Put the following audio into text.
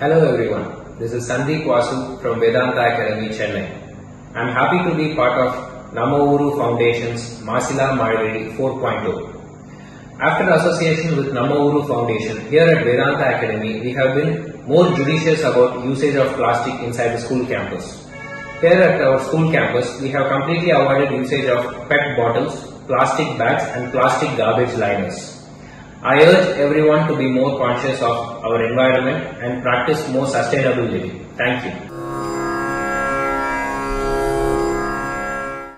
Hello everyone, this is Sundeep Vasu from Vedanta Academy, Chennai. I am happy to be part of Namma Ooru Foundation's Masilla Margazhi 4.0. After association with Namma Ooru Foundation, here at Vedanta Academy, we have been more judicious about usage of plastic inside the school campus. Here at our school campus, we have completely avoided usage of PET bottles, plastic bags and plastic garbage liners. I urge everyone to be more conscious of our environment and practice more sustainable living. Thank you.